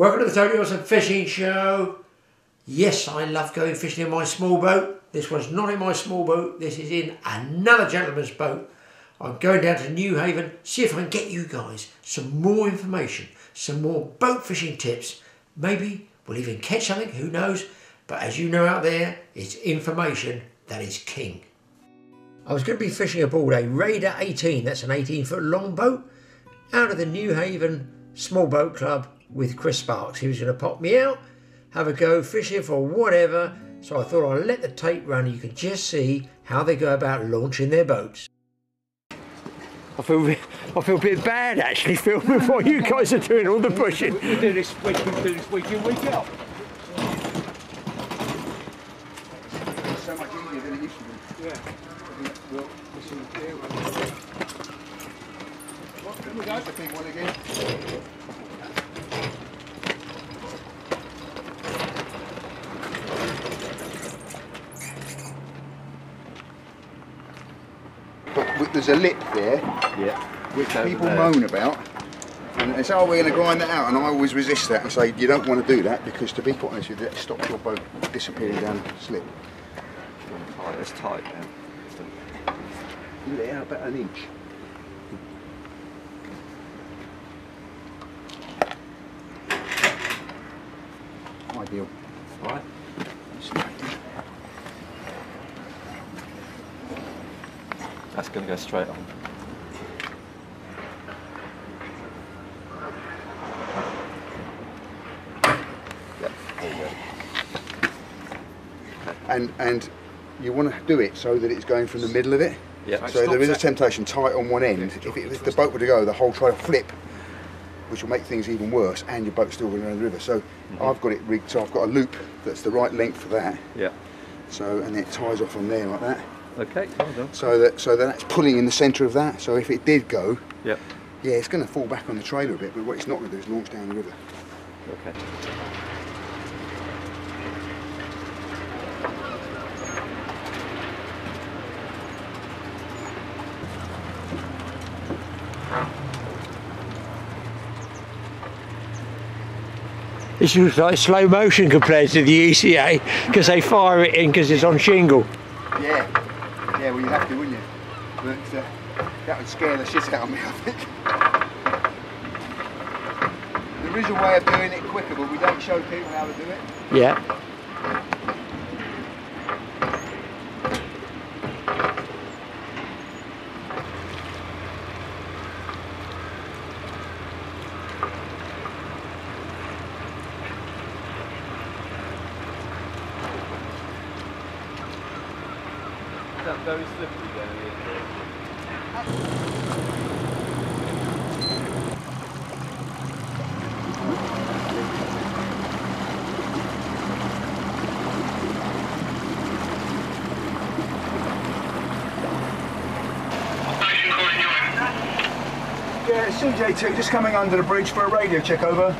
Welcome to the Totally Awesome Fishing Show. Yes, I love going fishing in my small boat. This one's not in my small boat. This is in another gentleman's boat. I'm going down to Newhaven, see if I can get you guys some more information, some more boat fishing tips. Maybe we'll even catch something, who knows? But as you know out there, it's information that is king. I was going to be fishing aboard a Raider 18, that's an 18 foot long boat, out of the Newhaven Small Boat Club with Chris Sparks. He was going to pop me out, have a go fishing for whatever. So I thought I'd let the tape run. You can just see how they go about launching their boats. I feel, I feel a bit bad actually filming while you guys are doing all the pushing. We do this week, we do this week in, week out. It's so much easier than it used to be. Yeah. Well, this is here. What, can we go? the big one again. But w- there's a lip there Yeah. Which people moan about. And they say, oh, we're going to grind that out. And I always resist that and say, you don't want to do that because, to be quite honest with you, that stops your boat disappearing down the slip. Tight, that's tight then. You let it out about an inch. Ideal. Right. That's going to go straight on. Yep, there you go. And, and you want to do it so that it's going from the middle of it. Yeah. So there is a temptation tight on one end. If, it, if the boat were to go, the whole try to flip, which will make things even worse, and your boat's still going around the river. So mm-hmm. I've got it rigged, so I've got a loop that's the right length for that. Yeah. So and it ties off on there like that. Okay, well done. So that so that's pulling in the centre of that. So if it did go, Yeah. yeah, it's going to fall back on the trailer a bit. But what it's not going to do is launch down the river. Okay. This looks like slow motion compared to the ECA because they fire it in because it's on shingle. Yeah, yeah. Well, you have to, wouldn't you? But uh, that would scare the shit out of me, I think. There is a way of doing it quicker, but we don't show people how to do it. Yeah. just coming under the bridge for a radio check, over.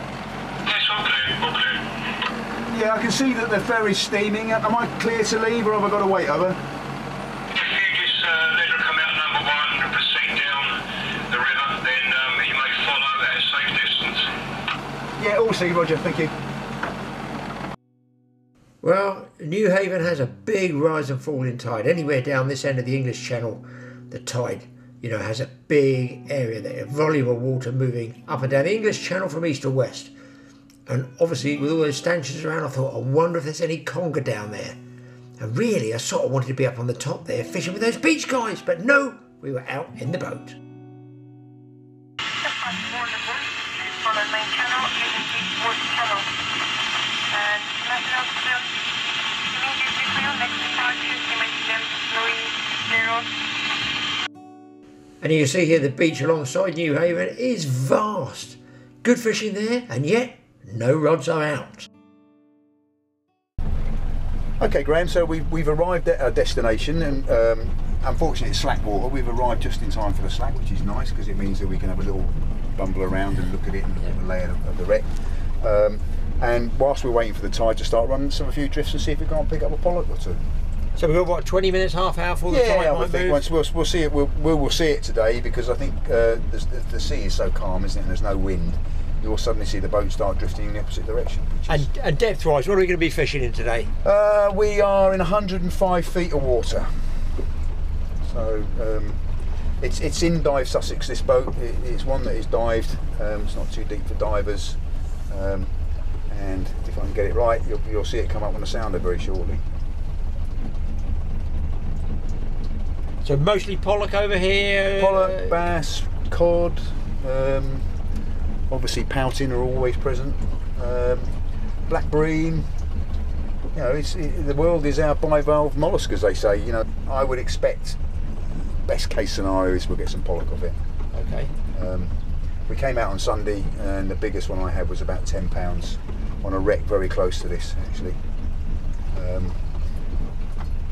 Yes, okay, okay. Yeah, I can see that the ferry's steaming. Am I clear to leave or have I got to wait, over? If you just uh, let her come out number one and proceed down the river, then um, you may follow at a safe distance. Yeah, all see, roger, thank you. Well, Newhaven has a big rise and fall in tide. Anywhere down this end of the English Channel, the tide you know, has a big area there, a volume of water moving up and down the English Channel from east to west. And obviously, with all those stanchions around, I thought, I wonder if there's any conger down there. And really, I sort of wanted to be up on the top there fishing with those beach guys, but no, we were out in the boat. And you can see here the beach alongside Newhaven is vast. Good fishing there, and yet no rods are out. Okay, Graham. So we've we've arrived at our destination, and um, unfortunately it's slack water. We've arrived just in time for the slack, which is nice because it means that we can have a little bumble around and look at it and look at the layout of, of the wreck. Um, and whilst we're waiting for the tide to start running, some a few drifts and see if we can't pick up a pollock or two. So we've got what, 20 minutes, half hour for the Yeah, tide I think once we'll, we'll see it. We'll, we'll, we'll see it today because I think uh, the, the sea is so calm, isn't it? And there's no wind. you'll suddenly see the boat start drifting in the opposite direction. And, and depth wise, what are we going to be fishing in today? Uh, we are in 105 feet of water. So um, it's it's in dive Sussex. This boat It- it's one that is dived. Um, it's not too deep for divers. Um, and if I can get it right, you'll, you'll see it come up on the sounder very shortly. So mostly pollock over here. Pollock, bass, cod. Um, obviously, pouting are always present. Um, black bream. You know, it's, it, the world is our bivalve mollusk, as they say. You know, I would expect best case scenario is we'll get some pollock off it. Okay. Um, we came out on Sunday, and the biggest one I had was about ten pounds on a wreck very close to this, actually. Um,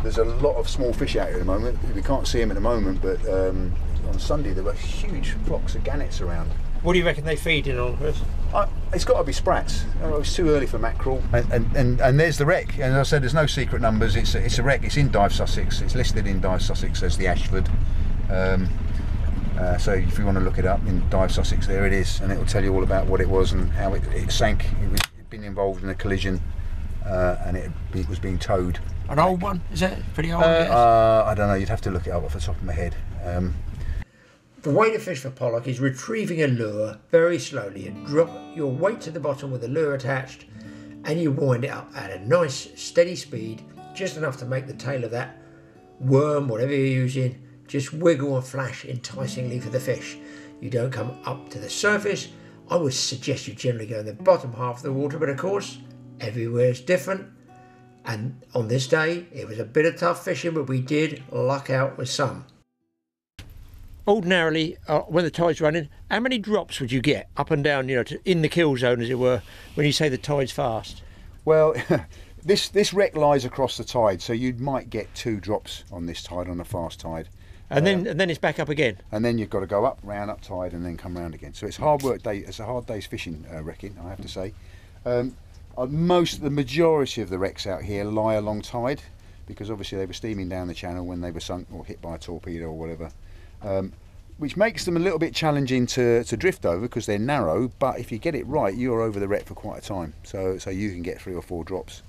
there's a lot of small fish out here at the moment. We can't see them at the moment, but um, on Sunday there were huge flocks of gannets around. What do you reckon they feeding on, Chris? I, it's got to be sprats. Oh, it's too early for mackerel. And, and, and, and there's the wreck. And as I said, there's no secret numbers. It's a, it's a wreck. It's in Dive Sussex. It's listed in Dive Sussex as the Ashford. Um, uh, so if you want to look it up in Dive Sussex, there it is, and it will tell you all about what it was and how it, it sank. It was it'd been involved in a collision, uh, and it, it was being towed. An old one? Is it pretty old? Uh, uh, I don't know. You'd have to look it up off the top of my head. Um, The way to fish for pollock is retrieving a lure very slowly and drop your weight to the bottom with the lure attached and you wind it up at a nice steady speed, just enough to make the tail of that worm, whatever you're using, just wiggle and flash enticingly for the fish. You don't come up to the surface. I would suggest you generally go in the bottom half of the water, but of course, everywhere is different. And on this day, it was a bit of tough fishing, but we did luck out with some ordinarily, uh, when the tide's running, how many drops would you get up and down, you know, to, in the kill zone, as it were, when you say the tide's fast? Well, this this wreck lies across the tide, so you might get two drops on this tide on a fast tide, And then, and then it's back up again. and then you've got to go up, round, up tide, and then come round again. So it's hard work day. It's a hard day's fishing uh, wrecking, I have to say. Um, uh, most, the majority of the wrecks out here lie along tide, because obviously they were steaming down the channel when they were sunk or hit by a torpedo or whatever. Um, which makes them a little bit challenging to, to drift over because they're narrow. But if you get it right, you're over the wreck for quite a time. So so you can get three or four drops.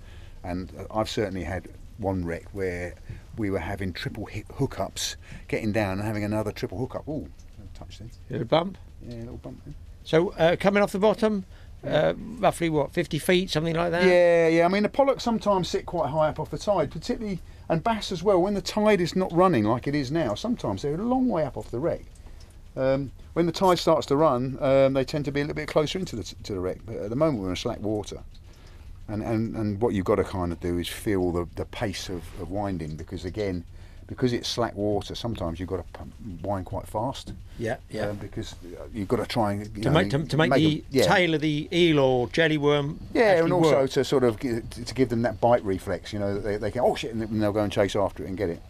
And uh, I've certainly had one wreck where we were having triple hit hookups, getting down and having another triple hookup. Ooh, touch then. A bump. Yeah, a little bump. Then. So uh, coming off the bottom, uh, roughly what, 50 feet, something like that? Yeah, yeah. I mean, the pollock sometimes sit quite high up off the tide, particularly and bass as well. When the tide is not running like it is now, sometimes they're a long way up off the wreck. Um, when the tide starts to run, um, they tend to be a little bit closer into the to the wreck. But at the moment, we're in slack water, and and, and what you've got to kind of do is feel the, the pace of, of winding because again, because it's slack water, sometimes you've got to pump, wind quite fast. Yeah, yeah. Um, because you've got to try and to know, make, to, to make, the them- yeah. tail of the eel or jelly worm Yeah, and also work. to sort of to to give them that bite reflex, you know, they, they can oh shit, and they'll go and chase after it and get it.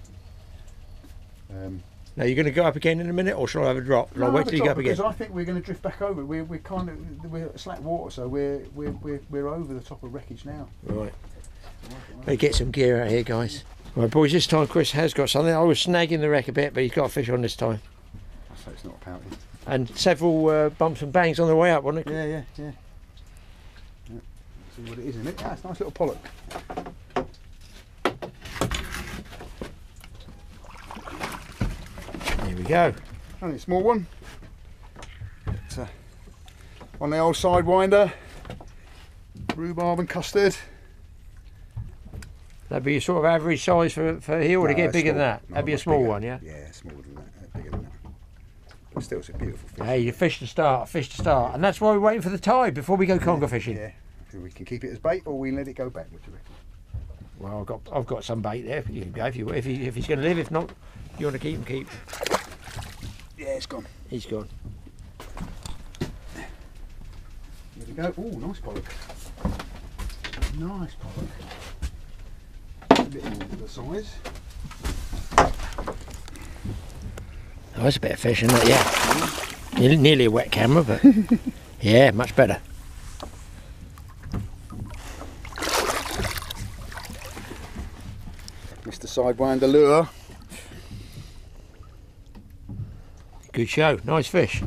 Um, Now, you're going to go up again in a minute, or shall I have a drop? Shall I wait till you go up again? because I think we're going to drift back over. We're, we're kind of we're slack water, so we're we're, we're we're over the top of wreckage now. Right. Better get some gear out here, guys. Right, boys, this time Chris has got something. I was snagging the wreck a bit, but he's got a fish on this time. So it's not a pouty. And several uh, bumps and bangs on the way up, wasn't it? Yeah, yeah, yeah. yeah. See what it is in it. Yeah, it's a nice little pollock. Here we go. Only a small one. Uh, on the old sidewinder. Rhubarb and custard. That'd be a sort of average size for, for here, or to get bigger than that? No, That'd be a small bigger. one, yeah? Yeah, smaller than that, bigger than that. But still, it's a beautiful fish. Hey, you fish to start, fish to start. And that's why we're waiting for the tide before we go conger fishing. Yeah, we can keep it as bait or we let it go back. You? Well, I've got I've got some bait there. You can go if you if, he, if he's going to live. If not, you want to keep him, keep. Yeah, it's gone. He's gone. There we go. Oh, nice pollock. Nice pollock. A bit of the size. Oh, that's a bit of fish, isn't it? Yeah. Nearly, nearly a wet camera, but yeah, much better. Mr. Sidewinder lure. Good show. Nice fish.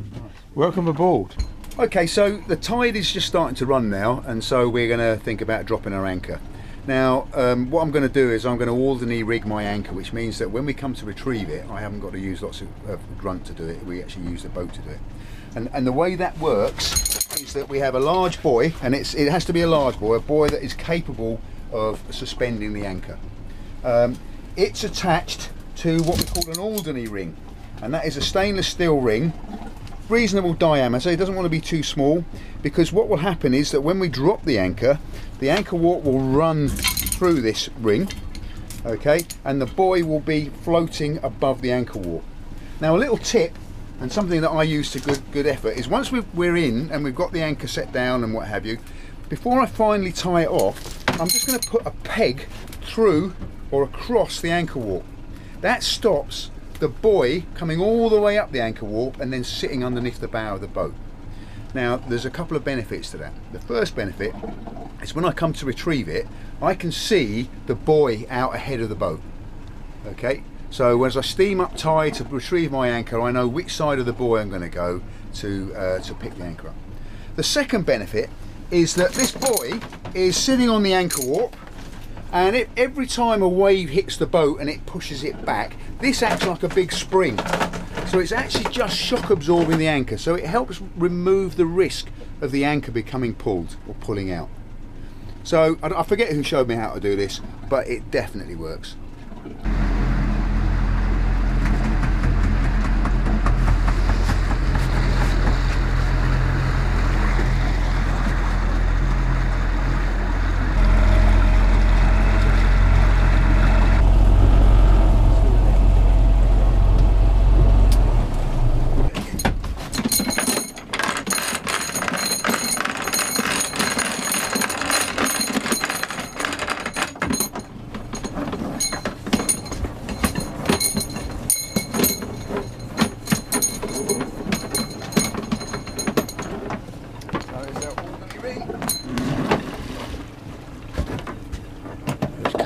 Welcome aboard. Okay, so the tide is just starting to run now, and so we're going to think about dropping our anchor. Now, um, what I'm going to do is I'm going to Alderney rig my anchor, which means that when we come to retrieve it, I haven't got to use lots of, of grunt to do it. We actually use the boat to do it. And, and the way that works is that we have a large buoy, and it's, it has to be a large buoy, a buoy that is capable of suspending the anchor. Um, it's attached to what we call an Alderney ring, and that is a stainless steel ring reasonable diameter it doesn't want to be too small because what will happen is that when we drop the anchor the anchor warp will run through this ring okay and the buoy will be floating above the anchor warp now a little tip and something that I use to good good effort is once we've, we're in and we've got the anchor set down and what have you before I finally tie it off I'm just going to put a peg through or across the anchor warp that stops the buoy coming all the way up the anchor warp and then sitting underneath the bow of the boat. Now, there's a couple of benefits to that. The first benefit is when I come to retrieve it, I can see the buoy out ahead of the boat. Okay, so as I steam up tide to retrieve my anchor, I know which side of the buoy I'm going to go to uh, to pick the anchor up. The second benefit is that this buoy is sitting on the anchor warp and it, every time a wave hits the boat and it pushes it back this acts like a big spring. So it's actually just shock absorbing the anchor. So it helps remove the risk of the anchor becoming pulled or pulling out. So I, I forget who showed me how to do this but it definitely works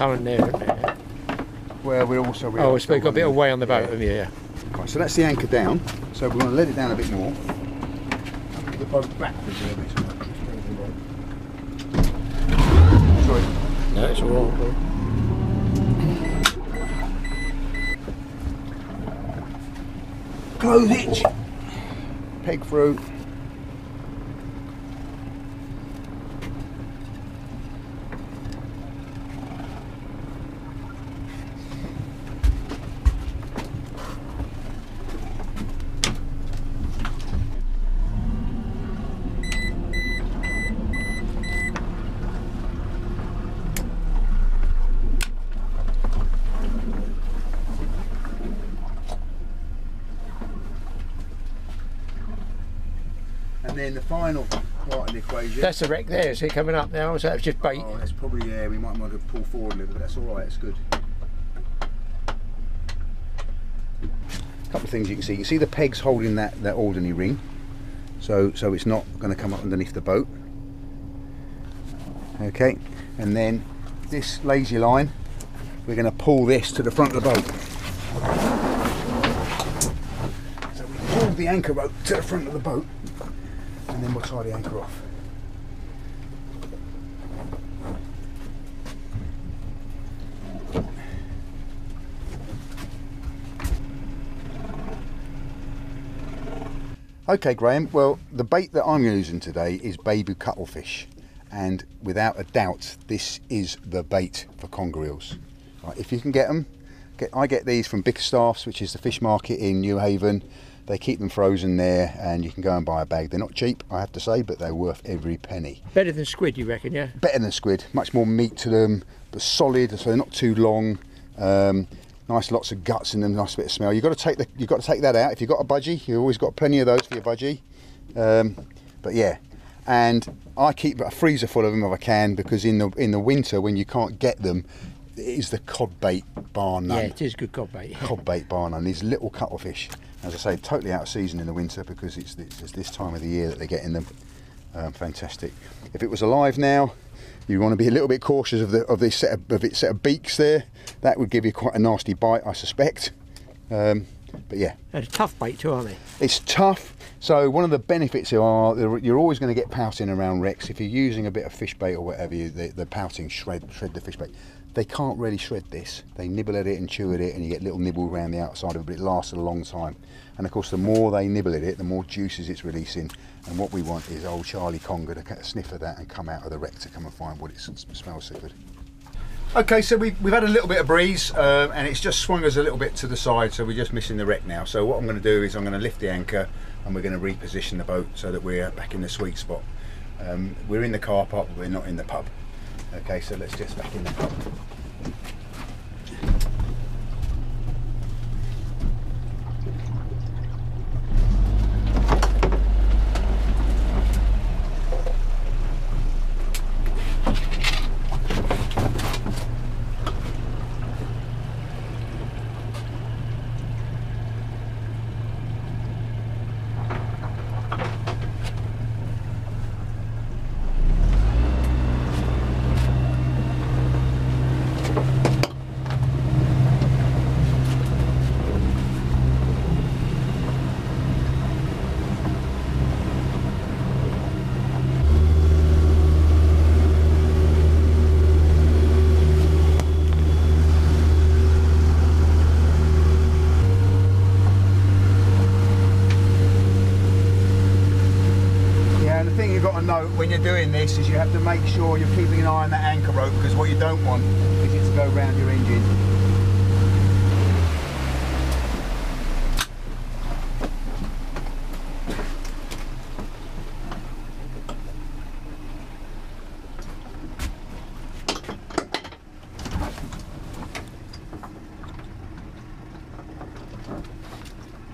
current there, isn't there? Where we're also we Oh, are it's got a bit of way on the boat, Yeah. haven't? Yeah. Right, so that's the anchor down. So we're going to let it down a bit more. The boat backwards a bit. so it won't twist over the boat. Sorry. No, it's all right. Clove hitch. Peg through. And then the final part of the equation. That's the wreck there. Is it coming up now? So that's just bait. Oh, that's probably yeah. We might want to pull forward a little, but that's all right. It's good. A couple of things you can see. You can see the pegs holding that that Alderney ring, so so it's not going to come up underneath the boat. Okay, and then this lazy line, we're going to pull this to the front of the boat. So we pull the anchor rope to the front of the boat, and then we'll tie the anchor off. Okay, Graham. Well, the bait that I'm using today is baby cuttlefish, and without a doubt, this is the bait for conger eels. Right, if you can get them, get, I get these from Bickerstaffs, which is the fish market in Newhaven. They keep them frozen there, and you can go and buy a bag. They're not cheap, I have to say, but they're worth every penny. Better than squid, you reckon? Yeah. Better than squid, much more meat to them, but solid, so they're not too long. Um, nice, lots of guts in them, nice bit of smell. You've got to take the, you've got to take that out. If you've got a budgie, you've always got plenty of those for your budgie. Um, but yeah, and I keep a freezer full of them if I can because in the in the winter when you can't get them, is the cod bait bar none. Yeah, it is good cod bait. Cod bait bar none. These little cuttlefish, as I say, totally out of season in the winter because it's, it's, it's this time of the year that they're getting them. Um, fantastic. If it was alive now, you want to be a little bit cautious of the of this set of, of its set of beaks there. That would give you quite a nasty bite, I suspect. Um, but yeah, They're a tough bait too, aren't they? it's tough. So one of the benefits are you're always going to get pouting around wrecks. If you're using a bit of fish bait or whatever, you, the, the pouting shred shred the fish bait. They can't really shred this. They nibble at it and chew at it, and you get little nibble around the outside of it, but it lasts a long time. And of course, the more they nibble at it, the more juices it's releasing. And what we want is old Charlie Conger to sniff of that and come out of the wreck to come and find what it smells so good. Okay, so we've, we've had a little bit of breeze um, and it's just swung us a little bit to the side, so we're just missing the wreck now. So what I'm going to do is I'm going to lift the anchor and we're going to reposition the boat so that we're back in the sweet spot. Um, we're in the car park, but we're not in the pub. Okay, so let's just back in the pub. Yeah, and the thing you've got to note when you're doing this is you have to make sure you're keeping an eye on that anchor rope because what you don't want is it to go round your engine.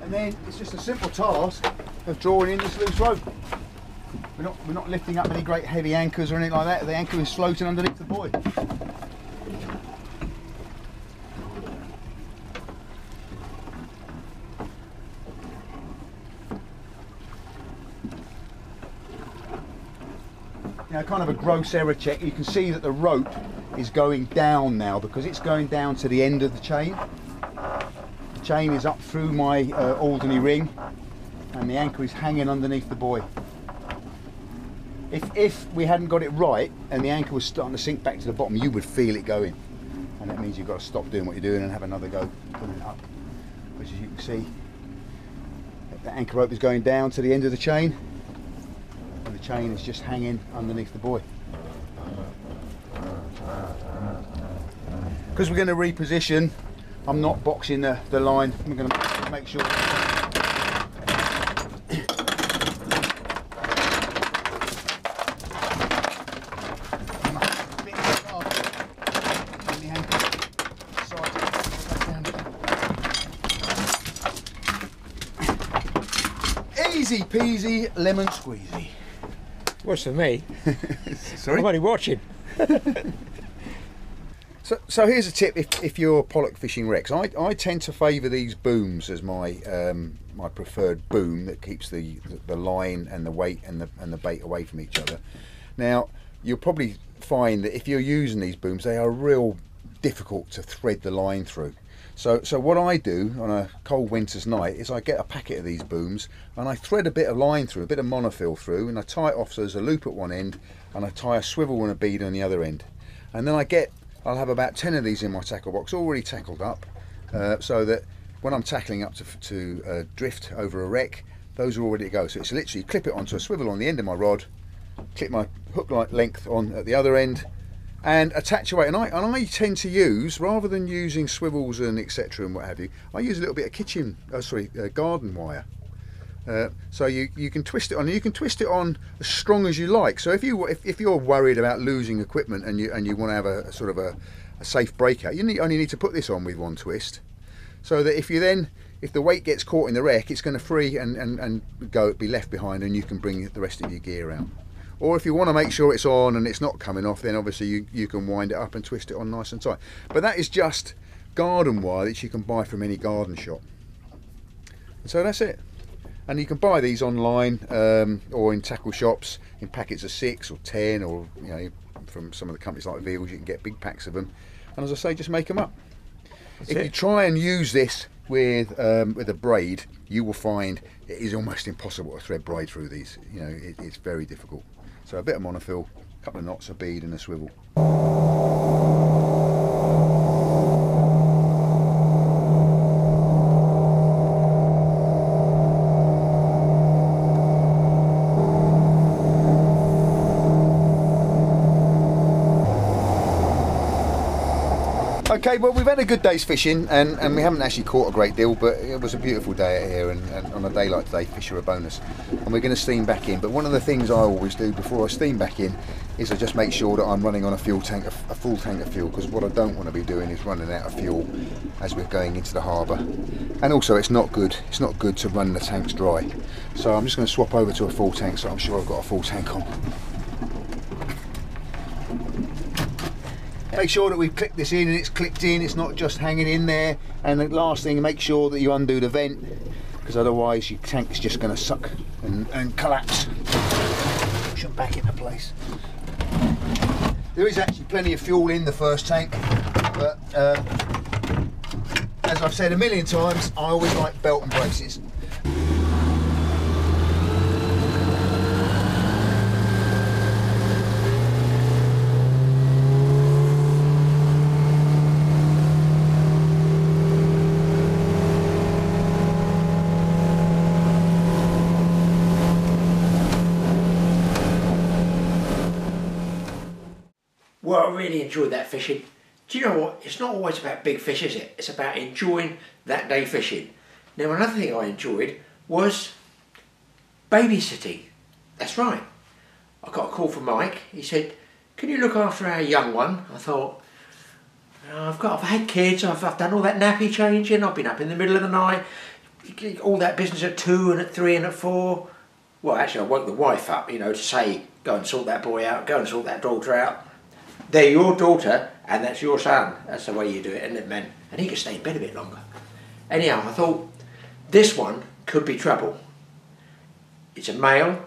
And then it's just a simple task of drawing in this loose rope. We're not, we're not lifting up any great heavy anchors or anything like that. The anchor is floating underneath the buoy. Now, kind of a gross error check. You can see that the rope is going down now because it's going down to the end of the chain. The chain is up through my uh, Alderney ring and the anchor is hanging underneath the buoy. If, if we hadn't got it right and the anchor was starting to sink back to the bottom, you would feel it going. And that means you've got to stop doing what you're doing and have another go pulling it up. Which as you can see, the anchor rope is going down to the end of the chain and the chain is just hanging underneath the buoy. Because we're going to reposition, I'm not boxing the, the line. I'm going to make sure Easy peasy lemon squeezy. Worse than me. Sorry. I'm only watching. So, so here's a tip if, if you're pollock fishing wrecks. I, I tend to favour these booms as my um, my preferred boom that keeps the, the, the line and the weight and the, and the bait away from each other. Now, you'll probably find that if you're using these booms, they are real difficult to thread the line through. So, so what I do on a cold winter's night is I get a packet of these booms and I thread a bit of line through, a bit of monofil through, and I tie it off so there's a loop at one end, and I tie a swivel and a bead on the other end. And then I get, I'll have about 10 of these in my tackle box already tackled up, uh, so that when I'm tackling up to, to uh, drift over a wreck, those are all ready to go. So it's literally clip it onto a swivel on the end of my rod, clip my hook length on at the other end, and attach away. And I and I tend to use rather than using swivels and etc. and what have you, I use a little bit of kitchen, oh, sorry, uh, garden wire. Uh, so you, you can twist it on. You can twist it on as strong as you like. So if you if, if you're worried about losing equipment and you and you want to have a, a sort of a, a safe breakout, you need, only need to put this on with one twist. So that if you then if the weight gets caught in the wreck, it's going to free and, and, and go be left behind, and you can bring the rest of your gear out. Or if you want to make sure it's on and it's not coming off, then obviously you, you can wind it up and twist it on nice and tight. But that is just garden wire that you can buy from any garden shop. And so that's it. And you can buy these online um, or in tackle shops in packets of six or ten, or you know from some of the companies like Veals, you can get big packs of them. And as I say, just make them up. if you try and use this with um, with a braid, you will find it is almost impossible to thread braid through these. You know, it, it's very difficult. So a bit of monofil, a couple of knots, a bead, and a swivel. Okay, well we've had a good day's fishing and, and we haven't actually caught a great deal, but it was a beautiful day out here and, and on a day like today, fish are a bonus. And we're going to steam back in. But one of the things I always do before I steam back in is I just make sure that I'm running on a fuel tank, a, a full tank of fuel, because what I don't want to be doing is running out of fuel as we're going into the harbour. And also, it's not good. It's not good to run the tanks dry. So I'm just going to swap over to a full tank, so I'm sure I've got a full tank on. Make sure that we've clicked this in and it's clicked in, it's not just hanging in there. And the last thing, make sure that you undo the vent, because otherwise your tank's just going to suck and, and collapse. Push them back into place. There is actually plenty of fuel in the first tank, but uh, as I've said a million times, I always like belt and braces. Really enjoyed that fishing. Do you know what? It's not always about big fish, is it? It's about enjoying that day fishing. Now, another thing I enjoyed was babysitting. That's right. I got a call from Mike. He said, "Can you look after our young one?" I thought, "Oh, "I've got, I've had kids. I've, I've done all that nappy changing. I've been up in the middle of the night, all that business at two and at three and at four. Well, actually, I woke the wife up, you know, to say, "Go and sort that boy out. Go and sort that daughter out." They're your daughter and that's your son. That's the way you do it, isn't it, man? And he could stay in bed a bit longer. Anyhow, I thought this one could be trouble. It's a male.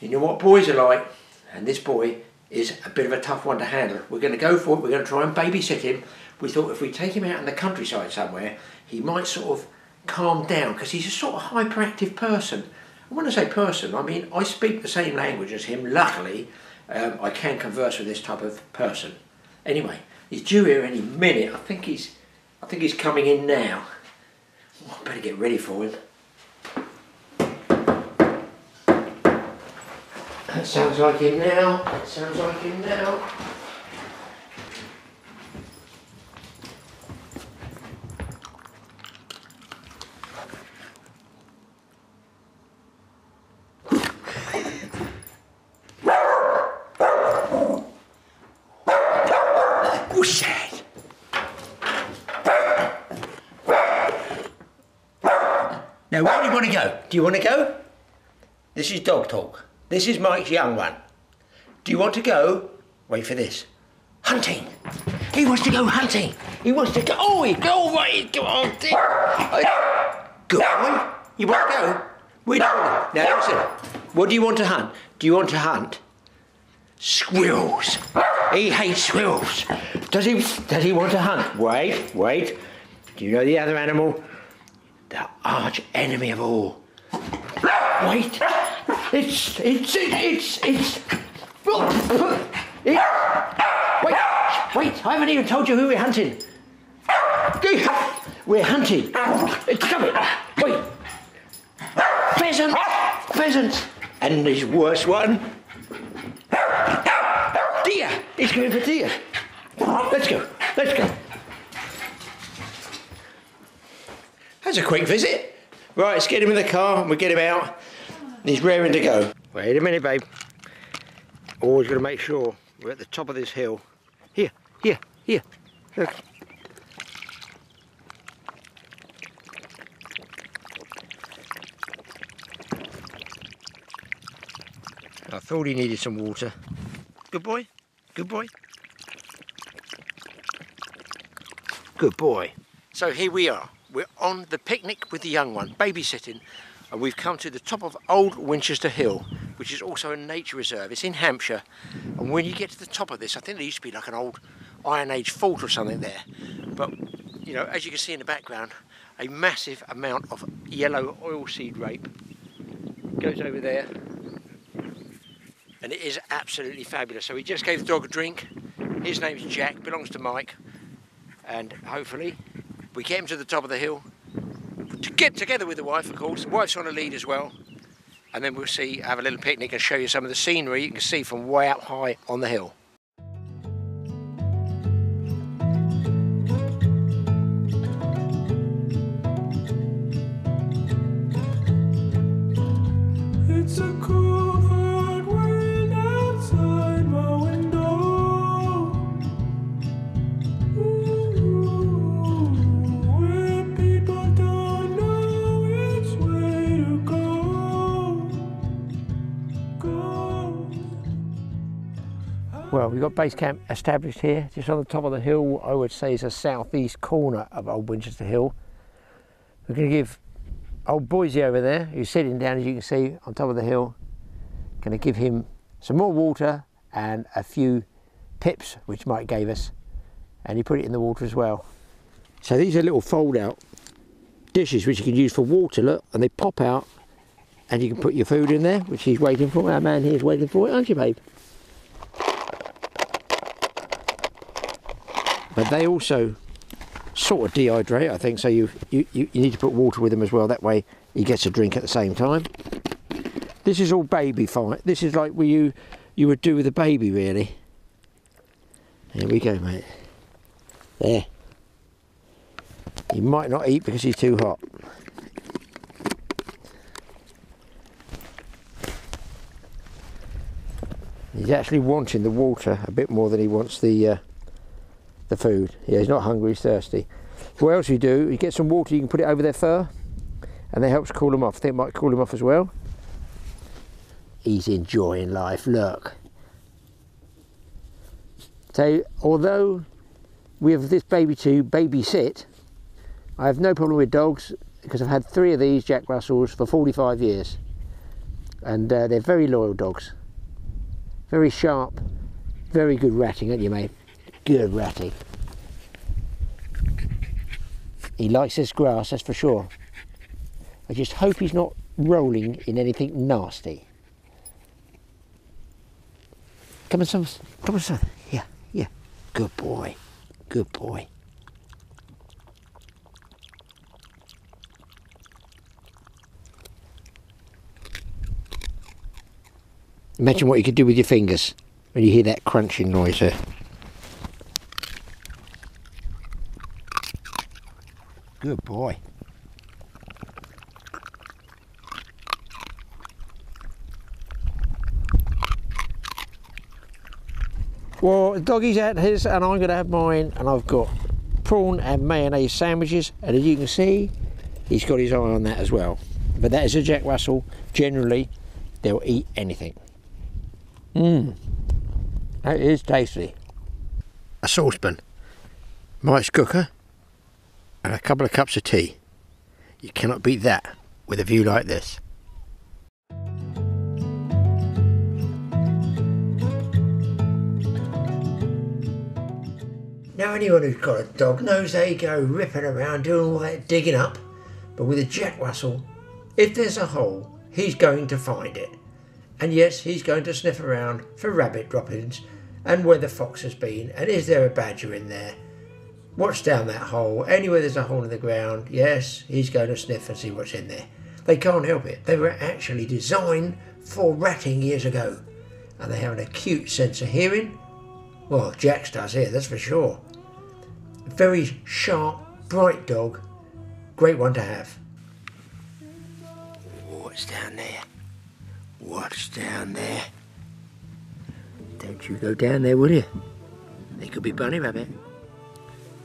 You know what boys are like. And this boy is a bit of a tough one to handle. We're going to go for it. We're going to try and babysit him. We thought if we take him out in the countryside somewhere, he might sort of calm down because he's a sort of hyperactive person. And when I say person, I mean I speak the same language as him. Luckily, um, I can converse with this type of person. Anyway, he's due here any minute. I think he's, I think he's coming in now. Oh, I better get ready for him. That sounds like him now. That sounds like him now. Who's that? Now, where do you want to go? Do you want to go? This is dog talk. This is Mike's young one. Do you want to go? Wait for this. Hunting. He wants to go hunting. He wants to go. Oh, he go oh, away. Go oh, on. Good boy. You want to go? We don't. Now listen. What do you want to hunt? Do you want to hunt squirrels? He hates squirrels. Does he? Does he want to hunt? Wait, wait. Do you know the other animal? The arch enemy of all. Wait. It's it's it's it's. It, wait, wait! I haven't even told you who we're hunting. We're hunting. It's coming. Wait. Pheasant. Pheasant. And his worst one. Deer. He's going for deer. Let's go. Let's go. That's a quick visit. Right, let's get him in the car and we'll get him out. He's raring to go. Wait a minute, babe. Always got to make sure we're at the top of this hill. Here, here, here. Look. I thought he needed some water. Good boy. Good boy. Good boy. So here we are. We're on the picnic with the young one, babysitting, and we've come to the top of Old Winchester Hill, which is also a nature reserve. It's in Hampshire, and when you get to the top of this, I think there used to be like an old Iron Age fort or something there. But you know, as you can see in the background, a massive amount of yellow oilseed rape. Goes over there. And it is absolutely fabulous. So we just gave the dog a drink. His name's Jack, belongs to Mike. And hopefully we him to the top of the hill. To get together with the wife, of course. The wife's on a lead as well. And then we'll see, have a little picnic and show you some of the scenery you can see from way up high on the hill. Well, we've got base camp established here, just on the top of the hill. I would say is the southeast corner of Old Winchester Hill. We're going to give old Boise over there, who's sitting down, as you can see, on top of the hill. Going to give him some more water and a few pips, which Mike gave us, and he put it in the water as well. So these are little fold-out dishes which you can use for water, look, and they pop out, and you can put your food in there, which he's waiting for. Our man here is waiting for it, aren't you, babe? But they also sort of dehydrate I think so you, you, you need to put water with them as well. That way he gets a drink at the same time. This is all baby fight this is like what you you would do with a baby really. Here we go mate. There. He might not eat because he's too hot. He's actually wanting the water a bit more than he wants the uh, the food. Yeah, he's not hungry, he's thirsty. What else you do, you get some water, you can put it over their fur, and that helps cool them off. I think it might cool them off as well. He's enjoying life, look. So, although we have this baby to babysit, I have no problem with dogs because I've had three of these Jack Russells for 45 years. And uh, they're very loyal dogs. Very sharp, very good ratting, aren't you, mate? Good ratty. He likes this grass, that's for sure. I just hope he's not rolling in anything nasty. Come on, son. Come on, son. Yeah, yeah. Good boy. Good boy. Imagine what you could do with your fingers when you hear that crunching noise there. Good boy. Well, the doggy's had his and I'm going to have mine and I've got prawn and mayonnaise sandwiches and as you can see he's got his eye on that as well. But that is a Jack Russell. Generally they'll eat anything. Mmm. That is tasty. A saucepan. Mike's cooker and a couple of cups of tea. You cannot beat that with a view like this. Now anyone who's got a dog knows they go ripping around doing all that digging up, but with a Jack Russell, if there's a hole, he's going to find it. And yes, he's going to sniff around for rabbit droppings and where the fox has been, and is there a badger in there? Watch down that hole. Anywhere there's a hole in the ground, yes, he's going to sniff and see what's in there. They can't help it. They were actually designed for ratting years ago. And they have an acute sense of hearing. Well, Jack's does here, that's for sure. Very sharp, bright dog. Great one to have. What's down there? What's down there? Don't you go down there, will you? They could be bunny rabbit.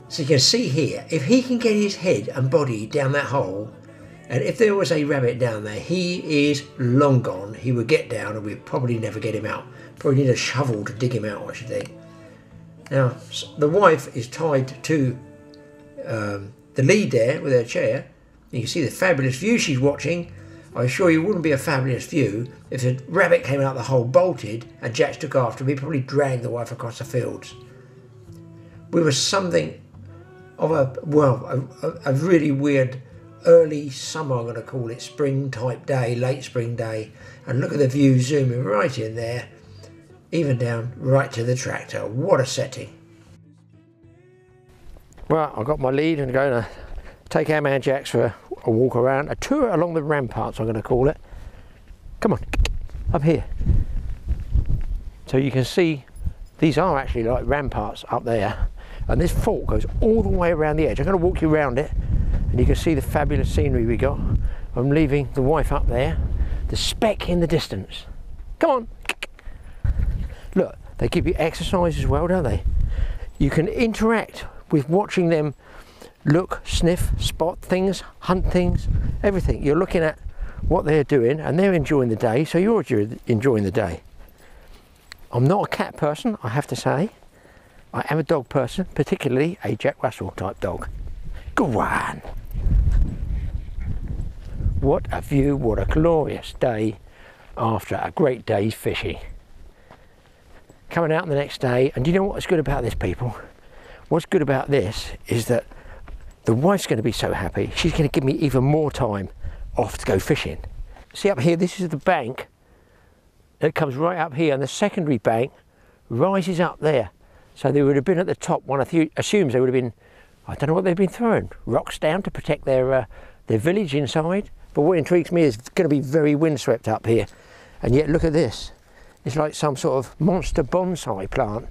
So you can see here, if he can get his head and body down that hole, and if there was a rabbit down there, he is long gone. He would get down and we'd probably never get him out. Probably need a shovel to dig him out, I should think. Now, the wife is tied to um, the lead there with her chair. You can see the fabulous view she's watching. I assure you, it wouldn't be a fabulous view if a rabbit came out the hole bolted and Jack took after him. He'd probably dragged the wife across the fields. We were something of a well, a, a really weird early summer, I'm going to call it spring type day, late spring day. And look at the view zooming right in there, even down right to the tractor. What a setting. Well, I've got my lead and going to take our man Jacks for a walk around, a tour along the ramparts, I'm going to call it. Come on, up here. So you can see these are actually like ramparts up there. And this fort goes all the way around the edge. I'm going to walk you around it and you can see the fabulous scenery we got. I'm leaving the wife up there, the speck in the distance. Come on. Look, they give you exercise as well, don't they? You can interact with watching them look, sniff, spot things, hunt things, everything. You're looking at what they're doing and they're enjoying the day, so you're enjoying the day. I'm not a cat person, I have to say. I am a dog person, particularly a Jack Russell type dog. Go on. What a view, what a glorious day after a great day's fishing. Coming out the next day, and do you know what's good about this, people? What's good about this is that the wife's going to be so happy, she's going to give me even more time off to go fishing. See up here, this is the bank that comes right up here, and the secondary bank rises up there. So they would have been at the top. One assumes they would have been, I don't know what they've been throwing, rocks down to protect their uh, their village inside. But what intrigues me is it's going to be very windswept up here, and yet look at this. It's like some sort of monster bonsai plant.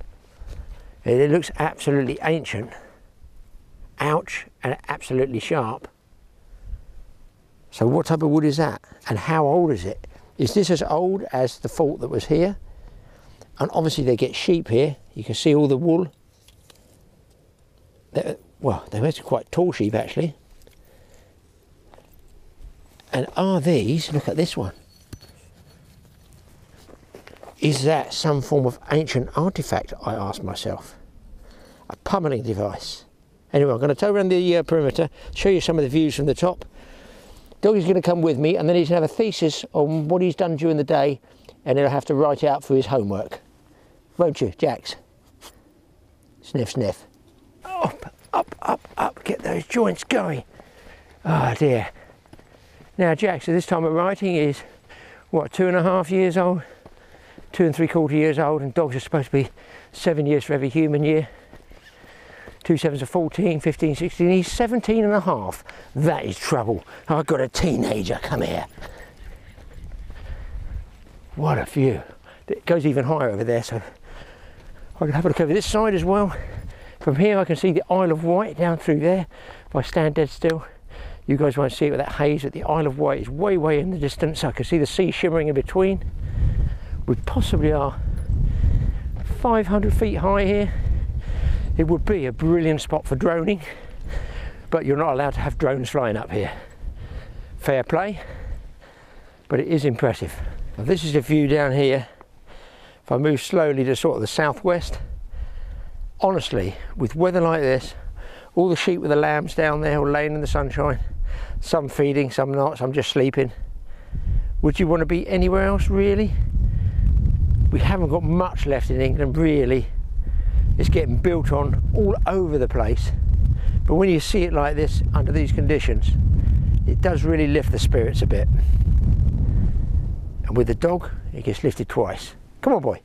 It looks absolutely ancient. Ouch, and absolutely sharp. So what type of wood is that? And how old is it? Is this as old as the fort that was here? And obviously they get sheep here. You can see all the wool. They're, well, they're be quite tall sheep actually. And are these, look at this one. Is that some form of ancient artifact, I ask myself? A pummeling device. Anyway, I'm going to tow around the uh, perimeter, show you some of the views from the top. Doggy's going to come with me and then he's going to have a thesis on what he's done during the day and he'll have to write it out for his homework. Won't you, Jax? Sniff, sniff. Up, up, up, up. Get those joints going. Oh dear. Now, Jack, so this time of writing is, what, two and a half years old? Two and three quarter years old, and dogs are supposed to be seven years for every human year. Two sevens are 14, 15, 16. He's 17 and a half. That is trouble. I've got a teenager. Come here. What a view. It goes even higher over there, so I can have a look over this side as well. From here I can see the Isle of Wight down through there. If I stand dead still, you guys won't see it with that haze, but the Isle of Wight is way, way in the distance. I can see the sea shimmering in between. We possibly are 500 feet high here. It would be a brilliant spot for droning, but you're not allowed to have drones flying up here. Fair play, but it is impressive. Now, this is a view down here. If I move slowly to sort of the southwest, honestly, with weather like this, all the sheep with the lambs down there all laying in the sunshine, some feeding, some not, some just sleeping. Would you want to be anywhere else really? We haven't got much left in England really. It's getting built on all over the place. But when you see it like this under these conditions, it does really lift the spirits a bit. And with the dog, it gets lifted twice. Come on, boy.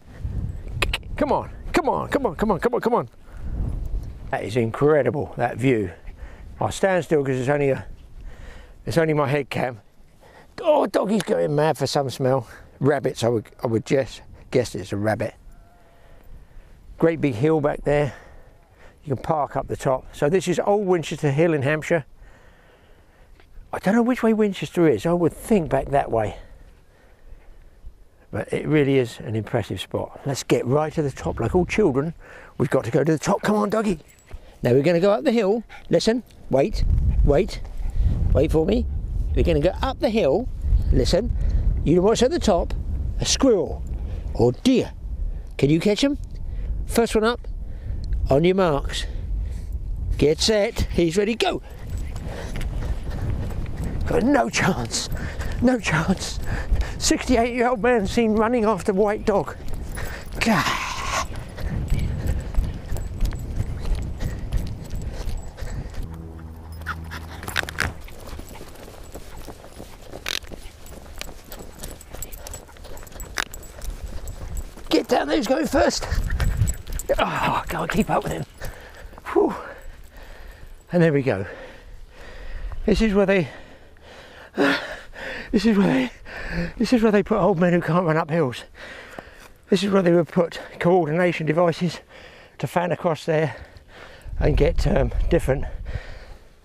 Come on, come on, come on, come on, come on, come on. That is incredible, that view. I stand still because it's only a, it's only my head cam. Oh, doggy's going mad for some smell. Rabbits, I would, I would guess, guess it's a rabbit. Great big hill back there. You can park up the top. So this is Old Winchester Hill in Hampshire. I don't know which way Winchester is. I would think back that way. But it really is an impressive spot. Let's get right to the top. Like all children, we've got to go to the top. Come on, doggy. Now we're going to go up the hill. Listen, wait, wait, wait for me. We're going to go up the hill. Listen, you know what's at the top? A squirrel oh, or deer. Can you catch them? First one up. On your marks. Get set. He's ready. Go. Got no chance. No chance. 68 year old man seen running after white dog. Get down there, going first? Oh, I can't keep up with him. Whew. And there we go. This is where they... Uh, this is where they. This is where they put old men who can't run up hills. This is where they would put coordination devices to fan across there and get um, different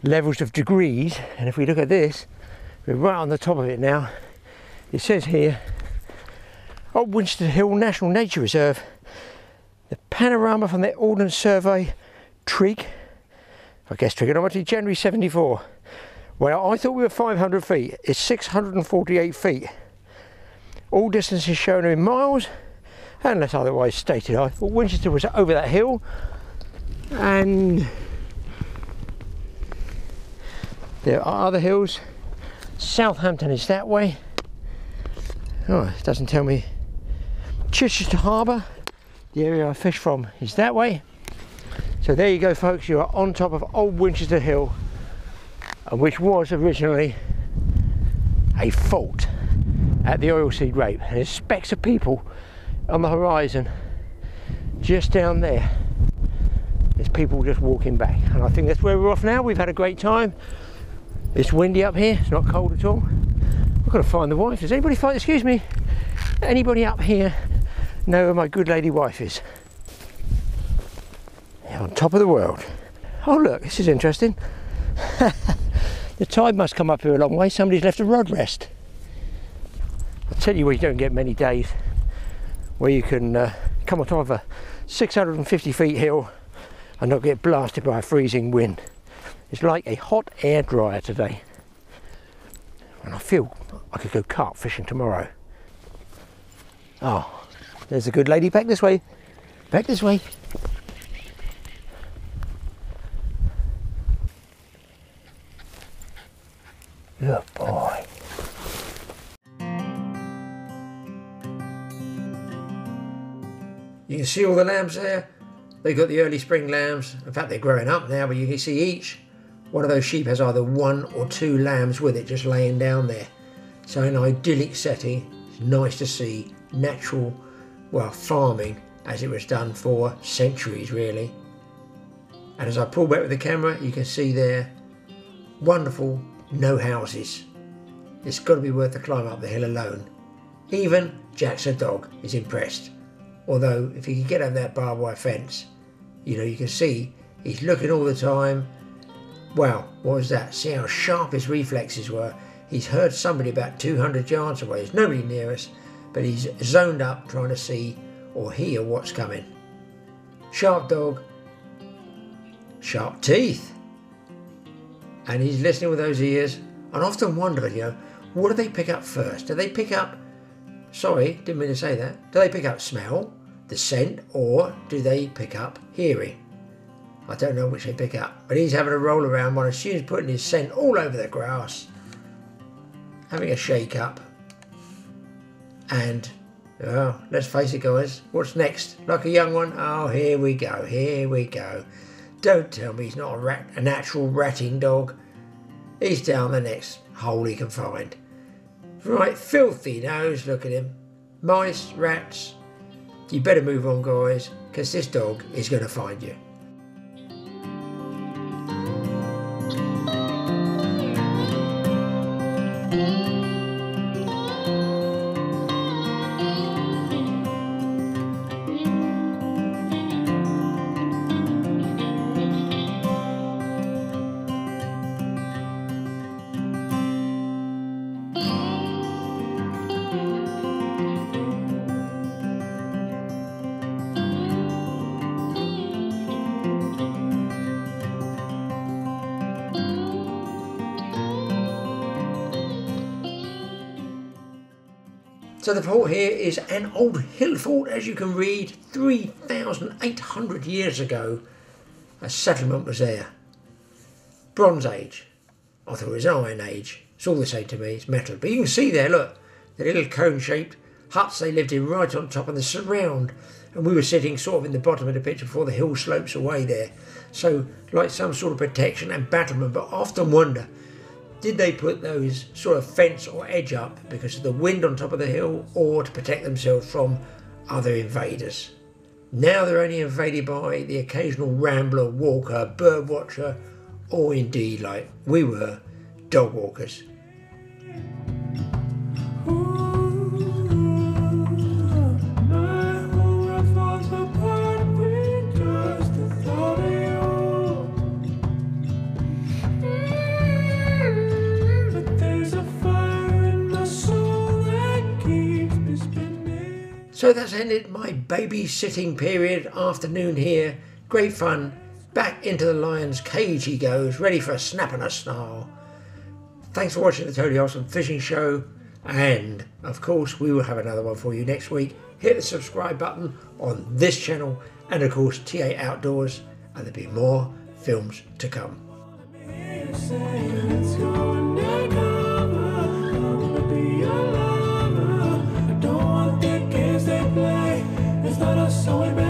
levels of degrees. And if we look at this, we're right on the top of it now. It says here, Old Winchester Hill National Nature Reserve, the panorama from the Ordnance Survey, Trig, I guess trigonometry, January 74. Well, I thought we were 500 feet. It's 648 feet. All distances shown are in miles, unless otherwise stated. I thought Winchester was over that hill, and there are other hills. Southampton is that way. Oh, it doesn't tell me. Chichester Harbour, the area I fish from, is that way. So there you go, folks. You are on top of Old Winchester Hill, which was originally a fault at the oilseed rape. And there's specks of people on the horizon just down there. There's people just walking back, and I think that's where we're off now. We've had a great time. It's windy up here. It's not cold at all. I've got to find the wife. Does anybody find? Excuse me. Anybody up here know where my good lady wife is? On top of the world. Oh look, this is interesting. the tide must come up here a long way. Somebody's left a rod rest. I tell you, we don't get many days where you can uh, come on of a 650 feet hill and not get blasted by a freezing wind. It's like a hot air dryer today. And I feel I could go carp fishing tomorrow. Oh, there's a good lady back this way. Back this way. Good boy. You can see all the lambs there. They've got the early spring lambs. In fact, they're growing up now, but you can see each one of those sheep has either one or two lambs with it just laying down there. So, an idyllic setting. It's nice to see natural, well, farming as it was done for centuries, really. And as I pull back with the camera, you can see there wonderful no houses. It's got to be worth the climb up the hill alone. Even Jack's a dog is impressed. Although, if he can get over that barbed wire fence, you know, you can see he's looking all the time. Wow, what was that? See how sharp his reflexes were. He's heard somebody about 200 yards away. There's nobody near us, but he's zoned up trying to see or hear what's coming. Sharp dog, sharp teeth. And he's listening with those ears. And often wonder, you know, what do they pick up first? Do they pick up, sorry, didn't mean to say that, do they pick up smell, the scent, or do they pick up hearing? I don't know which they pick up, but he's having a roll around. One assumes putting his scent all over the grass, having a shake up. And, oh, let's face it, guys, what's next? Like a young one? Oh, here we go, here we go. Don't tell me he's not a, rat, a natural ratting dog. He's down the next hole he can find. Right, filthy nose, look at him. Mice, rats. You better move on, guys, because this dog is going to find you. The fort here is an old hill fort, as you can read, 3,800 years ago. A settlement was there. Bronze Age. I thought it was Iron Age. It's all the same to me, it's metal. But you can see there, look, the little cone-shaped huts they lived in right on top of the surround. And we were sitting sort of in the bottom of the picture before the hill slopes away there. So, like some sort of protection and battlement, but often wonder, did they put those sort of fence or edge up because of the wind on top of the hill or to protect themselves from other invaders. Now they're only invaded by the occasional rambler, walker, bird watcher, or indeed, like we were, dog walkers. My So that's ended my babysitting period afternoon here. Great fun. Back into the lion's cage he goes, ready for a snap and a snarl. Thanks for watching the Totally Awesome Fishing Show. And of course, we will have another one for you next week. Hit the subscribe button on this channel and of course, TA Outdoors. And there'll be more films to come. so we